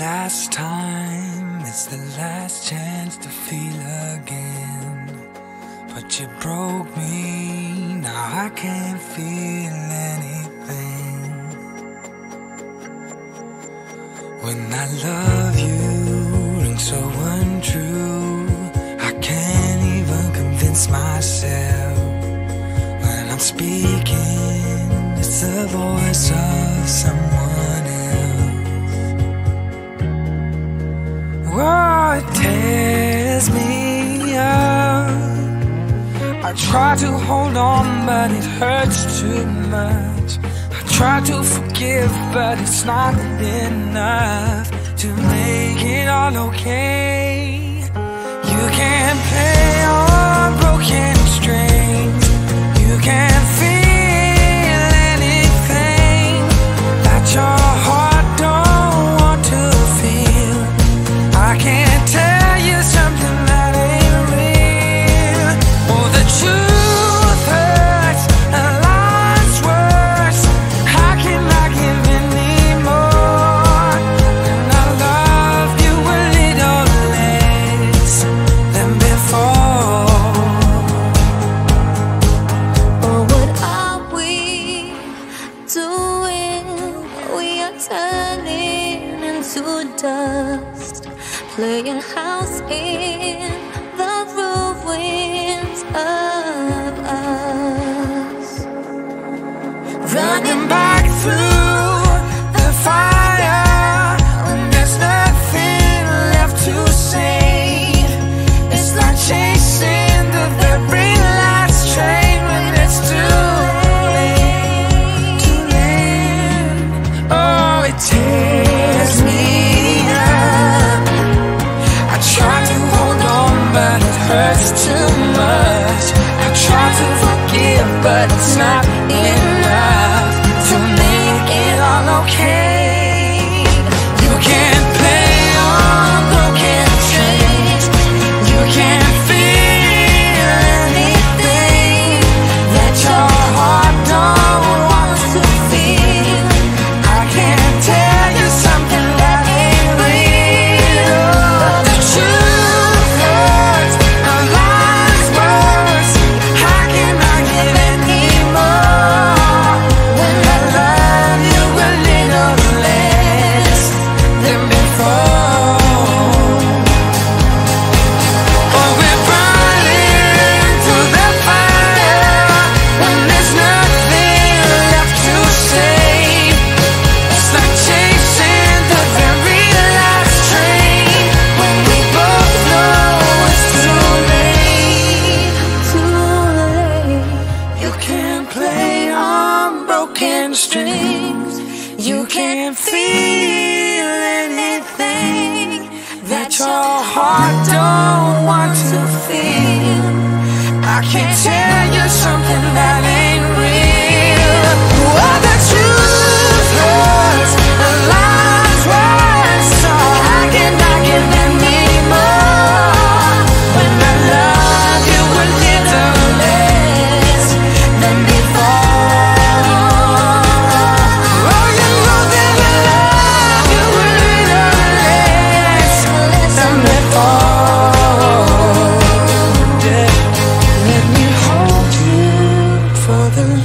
last time, it's the last chance to feel again. But you broke me, now I can't feel anything. When I love you, and so untrue, I can't even convince myself. When I'm speaking, it's the voice of someone. try to hold on, but it hurts too much. I try to forgive, but it's not enough to make it all okay. You can't play on broken strings. You can't. running back through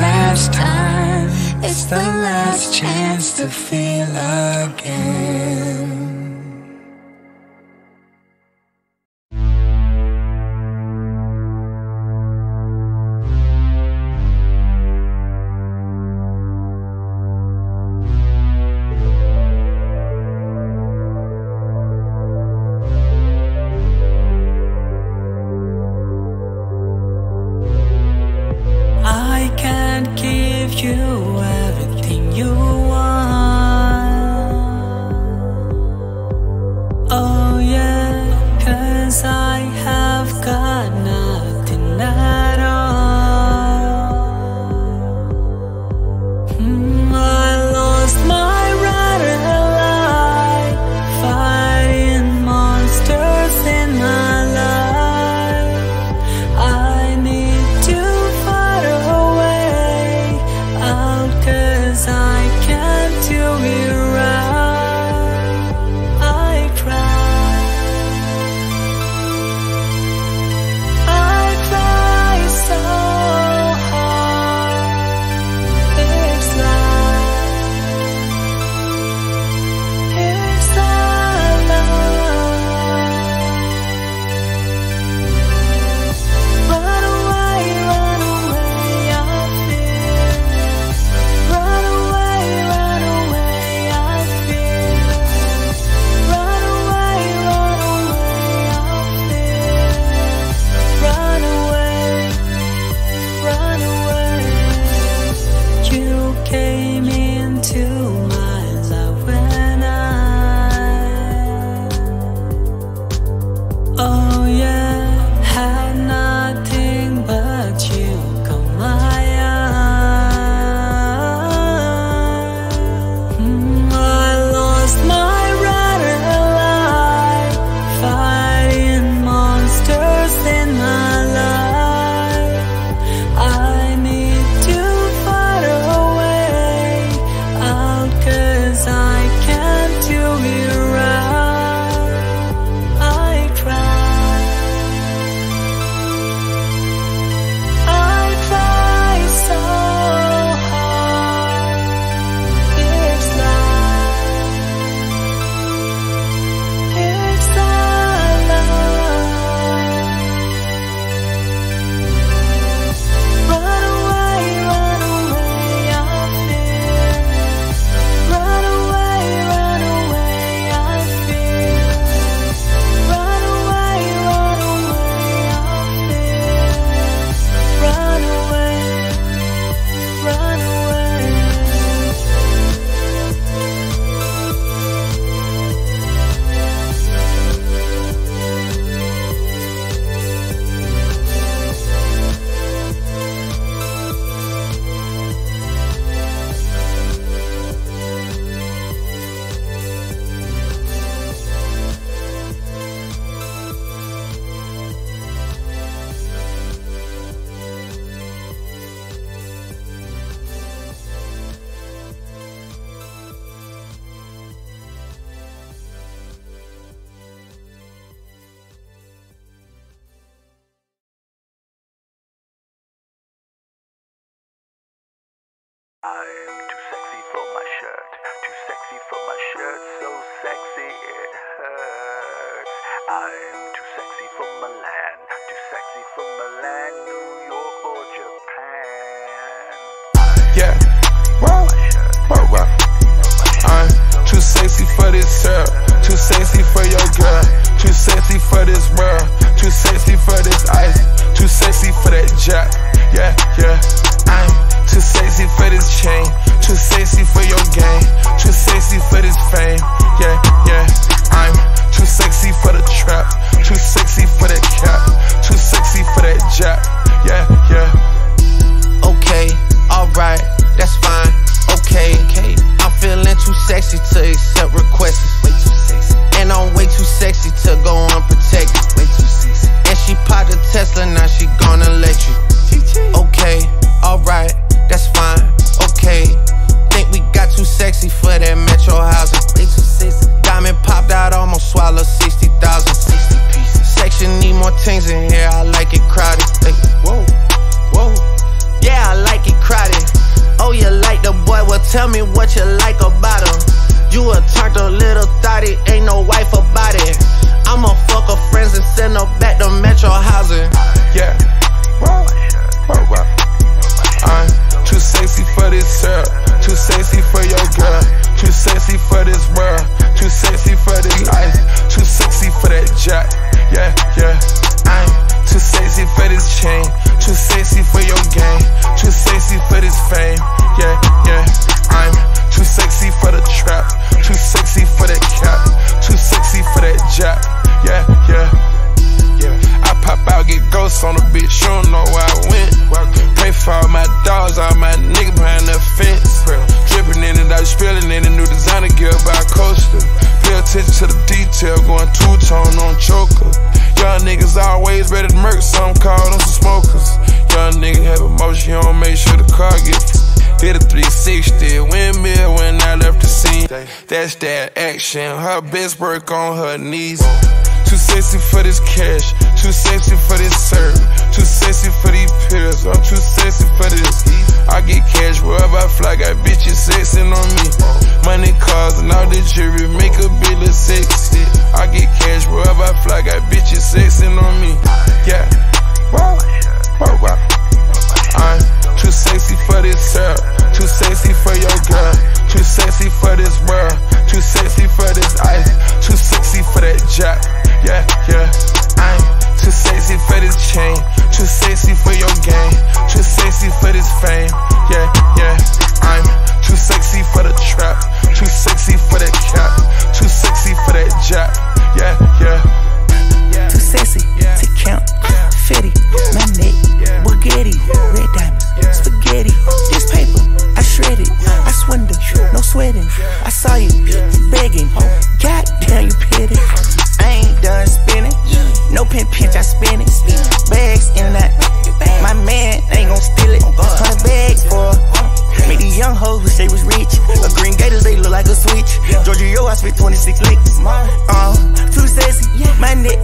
last time. It's the last chance to feel again. Yeah, whoa, whoa, whoa. I'm too sexy for this syrup, too sexy for your girl, too sexy for this world, too sexy for this ice, too sexy for that jack. Yeah, yeah. I'm too sexy for this chain, too sexy for your game, too sexy for this fame. Yeah, yeah. I'm too sexy for the trap, too sexy for that cap, too sexy for that jack. Things in here, I like it crowded. Hey, whoa, whoa. Yeah, I like it crowded. Oh, you like the boy? Well, tell me what you like about him. You a turned a little thotty, ain't no wife about it. I'ma fuck her friends and send her back to Metro housing. Yeah. Whoa, whoa, whoa. I'm too sexy for this syrup, too sexy for your girl, too sexy for this world, too sexy for this life, too sexy for that jack. I was spilling in a new designer gear by coaster. Pay attention to the detail, going two tone on choker. Young niggas always ready to murk, some call them smokers. Young nigga have emotion, you don't make sure the car gets. Hit a 360, windmill when I left the scene. That's that action, her best work on her knees. Too sexy for this cash, too sexy for this serve, too sexy for these pills. I'm too sexy for this. Sexy for your game, too sexy for this fame. Yeah, yeah. I'm too sexy for the trap, too sexy for that cap, too sexy for that jack. Yeah, yeah. Too sexy to count. Fetty, my neck, Bugatti, red diamonds, spaghetti. This paper, I shred it. I swindle, no sweating. I saw you begging. Goddamn, you petty. I ain't done spinning. No pin pinch, I spin it. Bags in that. Steal it. Hundred bags for. Made these young hoes wish they was rich. A green gators, they look like a switch. Giorgio, I spit 26 licks. Uh, too sexy, my neck.